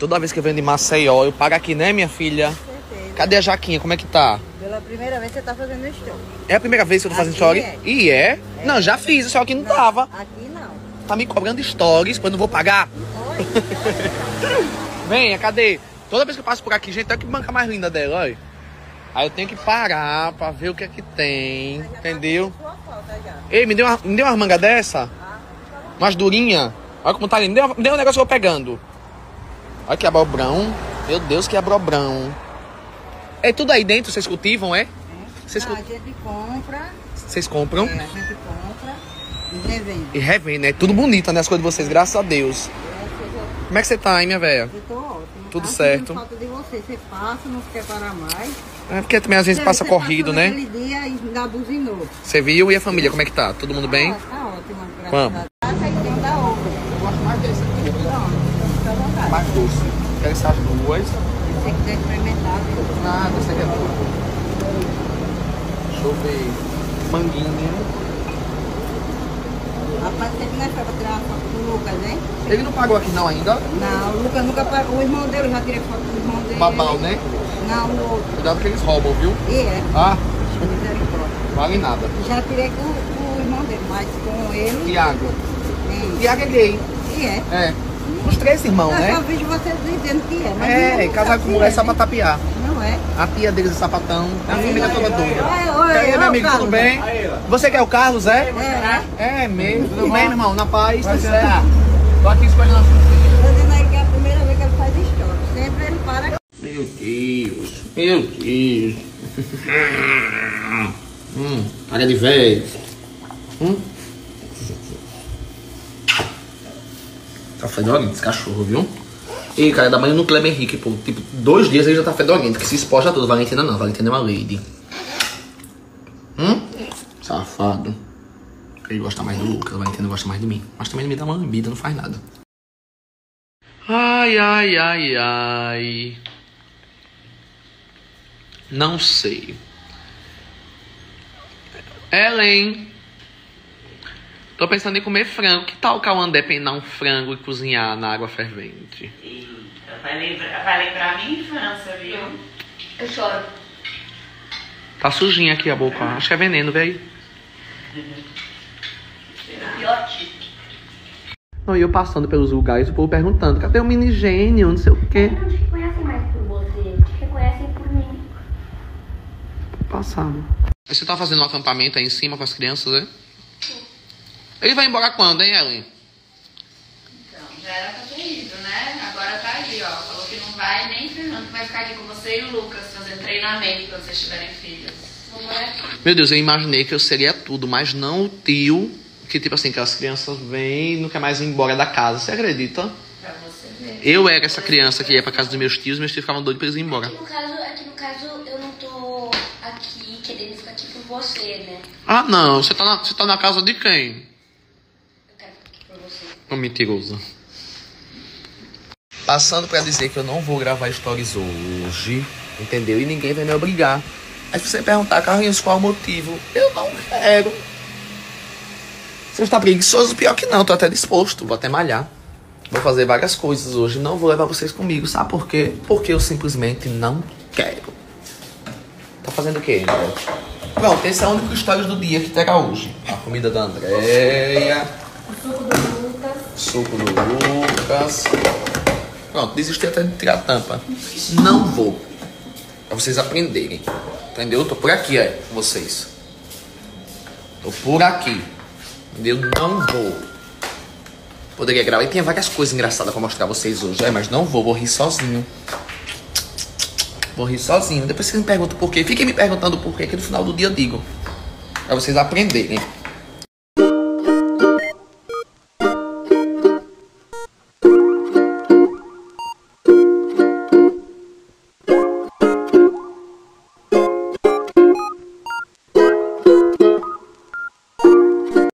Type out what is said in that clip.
Toda vez que eu venho de Maceió, eu pago aqui, né, minha filha? certeza. Cadê a Jaquinha? Como é que tá? Pela primeira vez você tá fazendo story. É a primeira vez que eu tô fazendo Aqui story? é. E é? Não, já fiz, só que não tava. Aqui não. Tá me cobrando stories, depois eu não vou pagar. Oi. Venha, cadê? Toda vez que eu passo por aqui, gente, olha que banca mais linda dela, olha. Aí eu tenho que parar pra ver o que é que tem, entendeu? Sua falta já. Ei, me deu uma, me deu uma manga dessa? Umas durinha. Olha como tá lindo. Me deu, me deu um negócio que eu vou pegando. Olha que abrobrão. Meu Deus, que abrobrão. É tudo aí dentro, vocês cultivam, é? Vocês, cu- a gente compra, vocês compram é, a gente compra e revende. e revendem, né? Tudo bonito, né? As coisas de vocês, graças a Deus. Eu Como é que você tá, hein, minha velha? tô ótimo. Tudo tá? certo. Falta de você. Você passa, não quer parar mais. É porque também às vezes Você- passa você corrido, passou né? Dia e ainda buzinou. Você viu? E a família, como é que tá? Todo mundo bem? Tá, tá ótimo, graças Vamos. Mais aqui. Doce. Quero essas duas. Se você quiser experimentar, viu? Nada, essa aqui é boa. Deixa eu ver. Manguinha. Rapaz, você não é pra tirar foto do Lucas, hein? Ele não pagou aqui não ainda? Não, o Lucas nunca pagou. O irmão dele, eu já tirei foto do irmão dele. Babau, né? Não, o outro. Cuidado que eles roubam, viu? E é, Ah, vale nada. Já tirei com, com o irmão dele, mas com ele. Tiago. Tiago é gay. e é. É. Os três irmãos, Eu né? vejo vocês dizendo que é, mas É, eu casar com mulher vi, só pra né? tapear. Não é. A tia deles é sapatão. A família toda doida. Oi, oi, E aí, oi, meu amigo, Carlos. tudo bem? Você que é o Carlos, é? É, É mesmo. Tudo bem, meu irmão? Na paz, tudo certo. Tô aqui escolhendo a Tô dizendo aí que é a primeira vez que ele faz história. Sempre ele para. Meu Deus, meu Deus. hum, área de velho. Hum. Tá fedorento esse cachorro, viu? E cara, da manhã no Kleber Henrique, pô. Tipo, dois dias ele já tá fedorento, que se espoja tudo. Valentina não, Valentina é uma lady. Hum? Safado. Ele gosta mais do Lucas, a Valentina gosta mais de mim. Mas também me dá uma lambida, não faz nada. Ai, ai, ai, ai. Não sei. Ellen. Tô pensando em comer frango. Que tal o Cauandé penar um frango e cozinhar na água fervente? Eita, vai lembrar, vai lembrar minha infância, viu? Eu choro. Tá sujinha aqui a boca. Acho que é veneno, velho. Pior tipo. Não, e eu passando pelos lugares, o povo perguntando: cadê o mini gênio? Não sei o quê. Não te reconhecem mais por você, te reconhecem por mim. Passado. Você tá fazendo um acampamento aí em cima com as crianças, né? Ele vai embora quando, hein, Ellen? Então, já era pra ter ido, né? Agora tá aí, ó. Falou que não vai, nem Fernando vai ficar aqui com você e o Lucas fazendo treinamento quando vocês tiverem filhos. Não é? Meu Deus, eu imaginei que eu seria tudo, mas não o tio que, tipo assim, que as crianças vêm e não quer mais ir embora da casa. Você acredita? Pra você ver. Eu era essa criança que ia pra casa dos meus tios, meus tios ficavam doidos pra eles ir embora. Aqui no caso, aqui no caso, eu não tô aqui querendo ficar aqui por você, né? Ah, não, você tá na, você tá na casa de quem? Eu quero ficar aqui Ô, mentirosa. Passando pra dizer que eu não vou gravar stories hoje, entendeu? E ninguém vai me obrigar. Aí você perguntar, Carlinhos, qual o motivo? Eu não quero. Você está preguiçoso? Pior que não, tô até disposto, vou até malhar. Vou fazer várias coisas hoje, não vou levar vocês comigo, sabe por quê? Porque eu simplesmente não quero. Tá fazendo o quê, André? Pronto, esse é o único stories do dia que terá hoje. A comida da Andréia. Suco do Lucas. Suco do Lucas. Pronto, desisti até de tirar a tampa. Não vou. Pra vocês aprenderem. Entendeu? Tô por aqui, é, com vocês. Tô por aqui. Entendeu? Não vou. Poderia gravar. E tem várias coisas engraçadas pra mostrar vocês hoje, é, mas não vou. Vou rir sozinho. Vou rir sozinho. Depois vocês me perguntam por quê. Fiquem me perguntando por quê, que no final do dia eu digo. Pra vocês aprenderem.